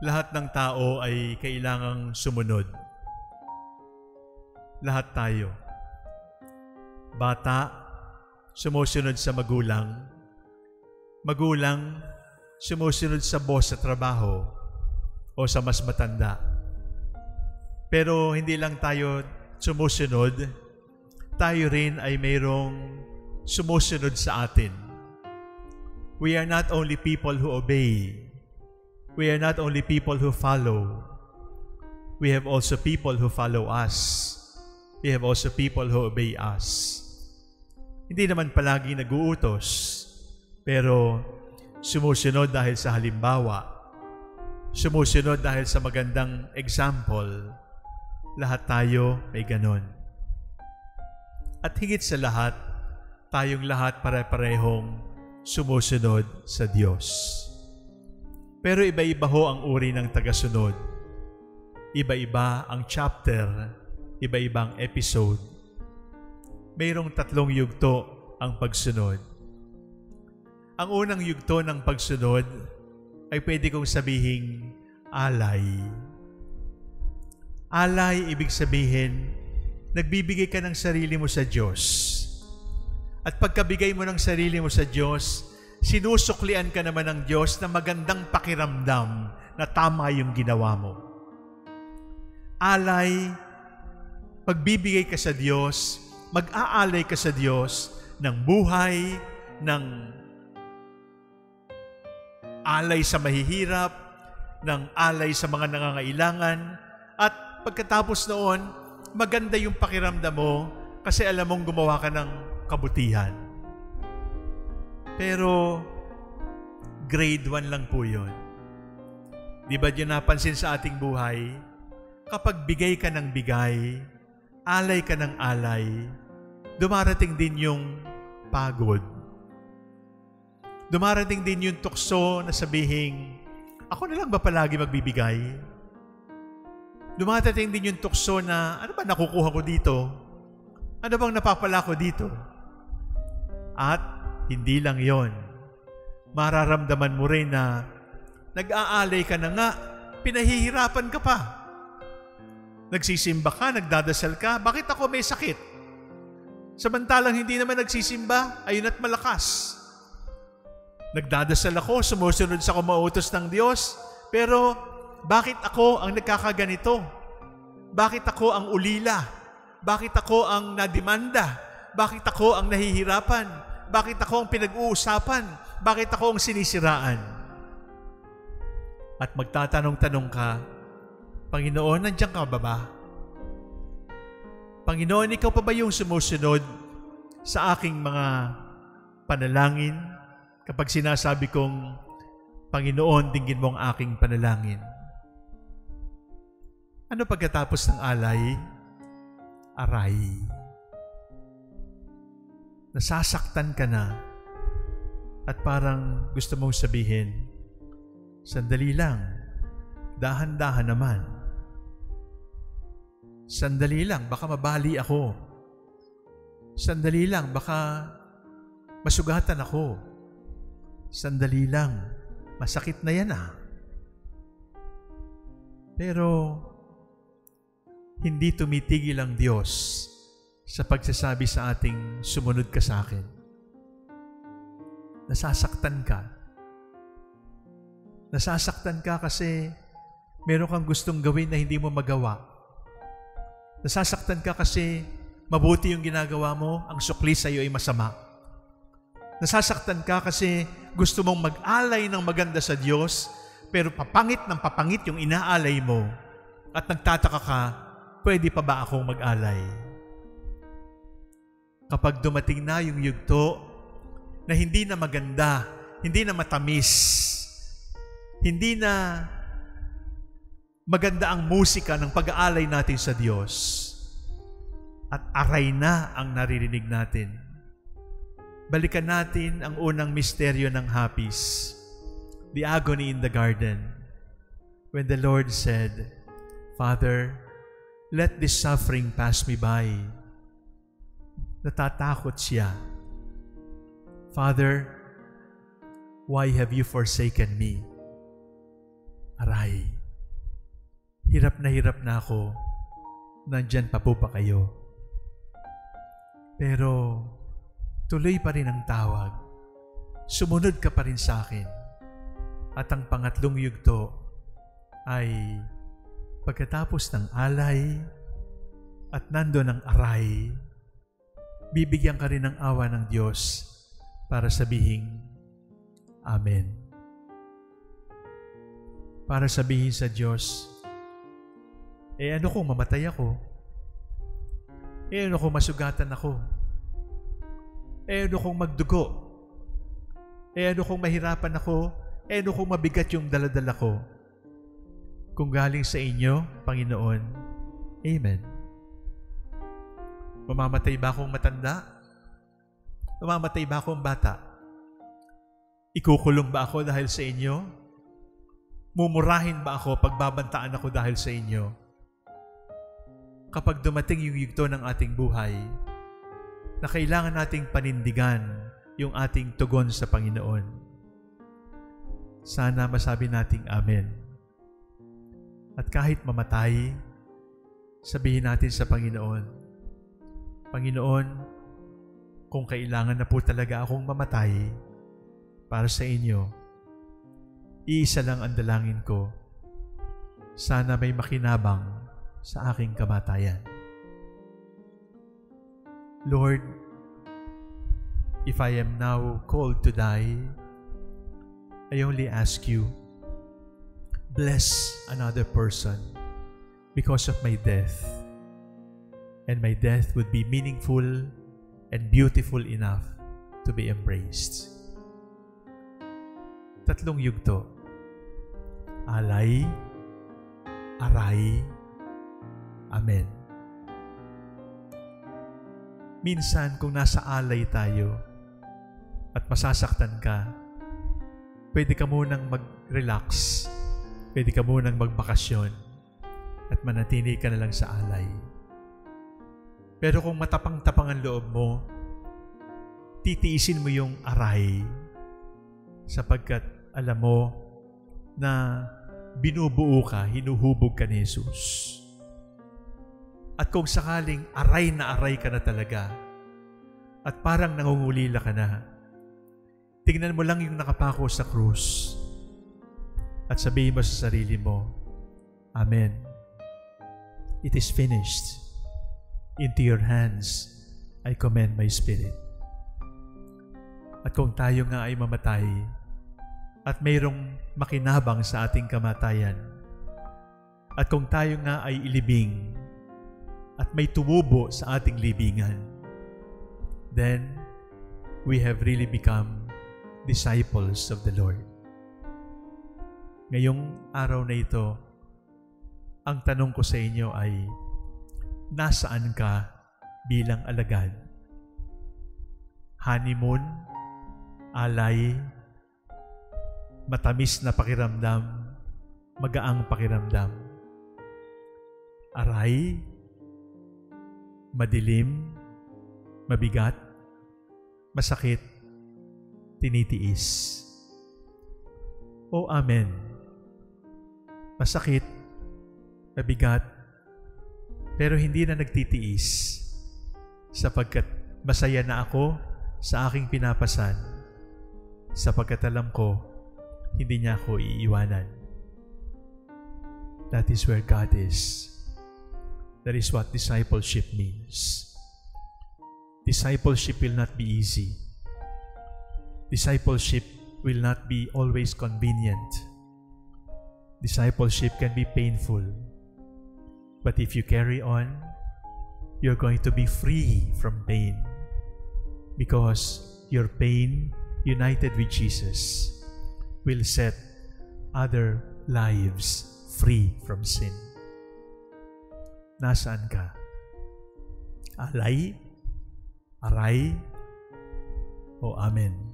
lahat ng tao ay kailangang sumunod. Lahat tayo. Bata, sumusunod sa magulang. Magulang, sumusunod sa boss sa trabaho o sa mas matanda. Pero hindi lang tayo sumusunod, tayo rin ay mayroong sumusunod sa atin. We are not only people who obey, we are not only people who follow, we have also people who follow us. We have also people who obey us. Hindi naman palagi nag-uutos, pero sumusunod dahil sa halimbawa, sumusunod dahil sa magandang example, lahat tayo may ganon. At higit sa lahat, tayong lahat pare-parehong sumusunod sa Diyos. Pero iba-iba ho ang uri ng tagasunod. Iba-iba ang chapter, iba-ibang episode. Mayroong tatlong yugto ang pagsunod. Ang unang yugto ng pagsunod ay pwede kong sabihing alay. Alay ibig sabihin, nagbibigay ka ng sarili mo sa Diyos. At pagkabigay mo ng sarili mo sa Diyos, sinusuklian ka naman ng Diyos na magandang pakiramdam na tama yung ginawa mo. Alay, pagbibigay ka sa Diyos, mag-aalay ka sa Diyos ng buhay, ng alay sa mahihirap, ng alay sa mga nangangailangan, at pagkatapos noon, maganda yung pakiramdam mo kasi alam mong gumawa ka ng kabutihan. Pero, grade 1 lang po yun. Di ba yun napansin sa ating buhay? Kapag bigay ka ng bigay, alay ka ng alay, dumarating din yung pagod. Dumarating din yung tukso na sabihin, ako na lang ba palagi magbibigay? Dumarating din yung tukso na, ano ba nakukuha ko dito? Ano bang napapala ko dito? At hindi lang yon. Mararamdaman mo rin na nag-aalay ka na nga, pinahihirapan ka pa. Nagsisimba ka, nagdadasal ka, bakit ako may sakit? Samantalang hindi naman nagsisimba, ayun at malakas. Nagdadasal ako, sumusunod sa kumautos ng Diyos, pero bakit ako ang nagkakaganito? Bakit ako ang ulila? Bakit ako ang nadimanda? Bakit ako ang nahihirapan? Bakit ako ang pinag-uusapan? Bakit ako ang sinisiraan? At magtatanong-tanong ka, Panginoon, nandiyan ka ba ba? Panginoon, ikaw pa ba yung sumusunod sa aking mga panalangin kapag sinasabi kong, Panginoon, dinggin mo ang aking panalangin? Ano pagkatapos ng alay? Aray. Nasasaktan ka na at parang gusto mong sabihin, sandali lang, dahan-dahan naman. Sandali lang, baka mabali ako. Sandali lang, baka masugatan ako. Sandali lang, masakit na yan ah. Pero, hindi tumitigil ang Diyos sa pagsasabi sa ating sumunod ka sa akin. Nasasaktan ka. Nasasaktan ka kasi meron kang gustong gawin na hindi mo magawa. Nasasaktan ka kasi mabuti yung ginagawa mo, ang sukli sa iyo ay masama. Nasasaktan ka kasi gusto mong mag-alay ng maganda sa Diyos, pero papangit ng papangit yung inaalay mo at nagtataka ka, pwede pa ba akong mag-alay? Kapag dumating na yung yugto na hindi na maganda, hindi na matamis, hindi na maganda ang musika ng pag-aalay natin sa Diyos at aray na ang naririnig natin. Balikan natin ang unang misteryo ng hapis, the agony in the garden, when the Lord said, Father, let this suffering pass me by. Natatakot siya. Father, why have you forsaken me? aray. Hirap na hirap na ako. Nandyan pa po pa kayo. Pero tuloy pa rin ang tawag. Sumunod ka pa rin sa akin. At ang pangatlong yugto ay pagkatapos ng alay at nando ng aray, bibigyan ka rin ng awa ng Diyos para sabihing Amen para sabihin sa Diyos, eh ano kung mamatay ako? Eh ano kung masugatan ako? Eh ano kung magdugo? Eh ano kung mahirapan ako? Eh ano kung mabigat yung daladala ko? Kung galing sa inyo, Panginoon, Amen. Mamamatay ba akong matanda? Mamamatay ba akong bata? Ikukulong ba ako dahil sa inyo? Mumurahin ba ako pagbabantaan ako dahil sa inyo? Kapag dumating yung yugto ng ating buhay, na kailangan nating panindigan yung ating tugon sa Panginoon. Sana masabi nating Amen. At kahit mamatay, sabihin natin sa Panginoon, Panginoon, kung kailangan na po talaga akong mamatay para sa inyo, Iisa lang ang dalangin ko. Sana may makinabang sa aking kamatayan. Lord, if I am now called to die, I only ask you, bless another person because of my death. And my death would be meaningful and beautiful enough to be embraced. Tatlong yugto. Alay, aray, amen. Minsan kung nasa alay tayo at masasaktan ka, pwede ka munang mag-relax, pwede ka munang magbakasyon at manatili ka na lang sa alay. Pero kung matapang-tapang ang loob mo, titiisin mo yung aray sapagkat alam mo na binubuo ka, hinuhubog ka ni Jesus. At kung sakaling aray na aray ka na talaga, at parang nangungulila ka na, tingnan mo lang yung nakapako sa krus at sabihin mo sa sarili mo, Amen. It is finished. Into your hands I commend my spirit. At kung tayo nga ay mamatay, at mayroong makinabang sa ating kamatayan. At kung tayo nga ay ilibing at may tumubo sa ating libingan, then we have really become disciples of the Lord. Ngayong araw na ito, ang tanong ko sa inyo ay, nasaan ka bilang alagad? Honeymoon, alay, matamis na pakiramdam, magaang pakiramdam. Aray, madilim, mabigat, masakit, tinitiis. O Amen. Masakit, mabigat, pero hindi na nagtitiis sapagkat masaya na ako sa aking pinapasan sapagkat alam ko hindi niya ako iiwanan. That is where God is. That is what discipleship means. Discipleship will not be easy. Discipleship will not be always convenient. Discipleship can be painful. But if you carry on, you're going to be free from pain because your pain united with Jesus will set other lives free from sin. Nasaan ka? Alay? Aray? O Amen?